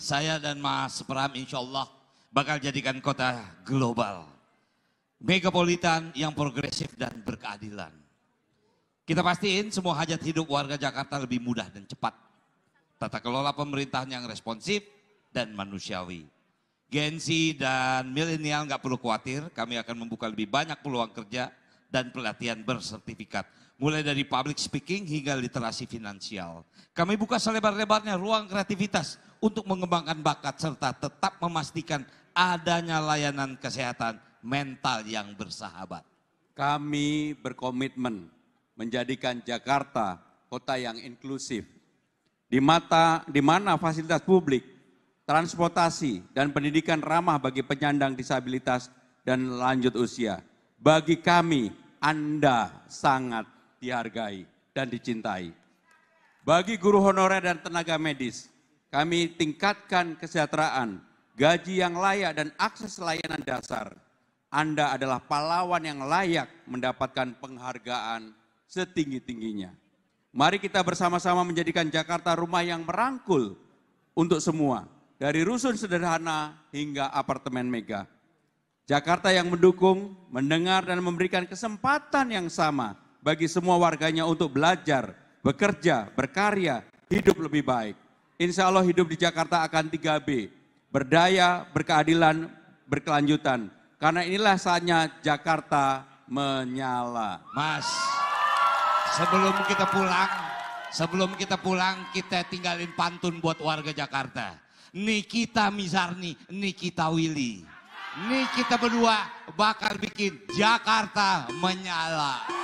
saya dan Mas Pram insya Allah bakal jadikan kota global. Megapolitan yang progresif dan berkeadilan. Kita pastiin semua hajat hidup warga Jakarta lebih mudah dan cepat. Tata kelola pemerintahan yang responsif dan manusiawi. Gen Z dan milenial nggak perlu khawatir, kami akan membuka lebih banyak peluang kerja dan pelatihan bersertifikat. Mulai dari public speaking hingga literasi finansial. Kami buka selebar-lebarnya ruang kreativitas untuk mengembangkan bakat serta tetap memastikan adanya layanan kesehatan mental yang bersahabat. Kami berkomitmen menjadikan Jakarta kota yang inklusif. Di mata di mana fasilitas publik, transportasi dan pendidikan ramah bagi penyandang disabilitas dan lanjut usia. Bagi kami, Anda sangat dihargai dan dicintai. Bagi guru honorer dan tenaga medis, kami tingkatkan kesejahteraan, gaji yang layak dan akses layanan dasar. Anda adalah pahlawan yang layak mendapatkan penghargaan setinggi-tingginya. Mari kita bersama-sama menjadikan Jakarta rumah yang merangkul untuk semua, dari rusun sederhana hingga apartemen mega. Jakarta yang mendukung, mendengar dan memberikan kesempatan yang sama bagi semua warganya untuk belajar, bekerja, berkarya, hidup lebih baik. Insya Allah hidup di Jakarta akan 3B, berdaya, berkeadilan, berkelanjutan. Karena inilah saatnya Jakarta menyala. Mas, sebelum kita pulang, sebelum kita pulang kita tinggalin pantun buat warga Jakarta. Nikita Mizarni, Nikita Willy. Nih kita berdua bakal bikin Jakarta menyala.